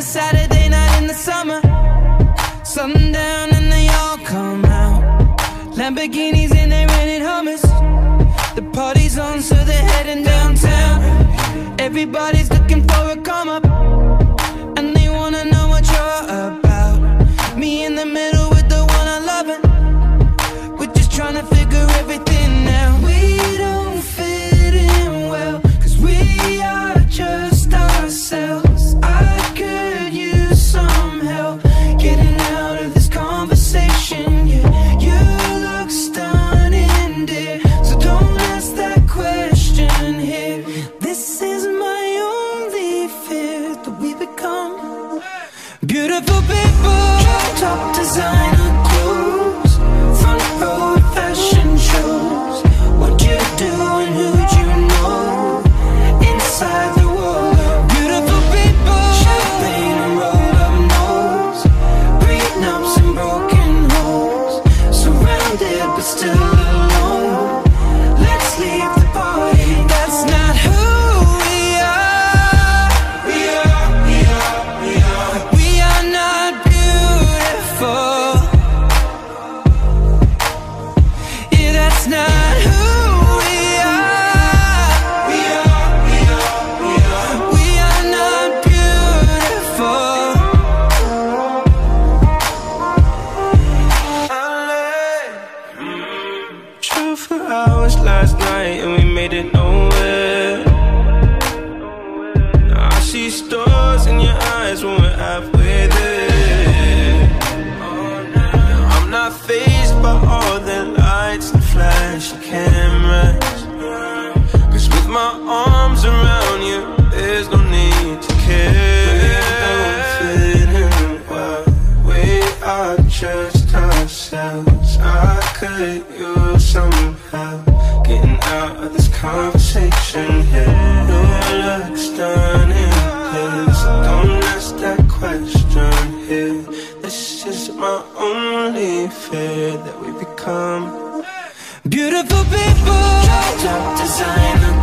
a Saturday night in the summer. Sundown and they all come out. Lamborghinis and they rented hummus. The party's on, so they're heading downtown. Everybody's looking for a come up. Beautiful people. Top designer clothes, front row fashion shows. What you do and who'd you know? Inside the world of beautiful people. Champagne and roll up nose, prenups and broken homes. Surrounded but still it nowhere. Now I see stars in your eyes when we're halfway there. Now I'm not phased by all the lights and flashy cameras. Cause with my arms around you, there's no need to care. We don't fit in well. We are just ourselves. I could use some help getting out of this conversation here. You look stunning, here, so don't ask that question here. This is my only fear that we become. Beautiful people. Top designer